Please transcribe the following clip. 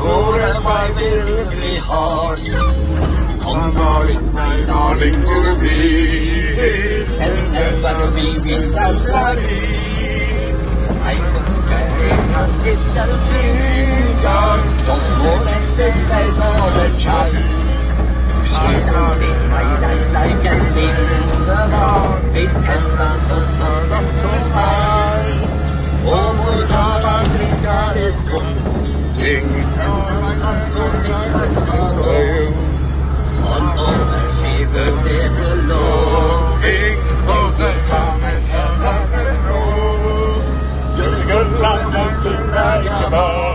over my weary heart. Come darling, my darling, to me, and ever be with us, I could carry a little finger, so small and tender, not a child. She comes in my life like a finger, big and so small and so high. Oh, my darling, God is good and something like sorrows. On over she will live alone. So. You're good love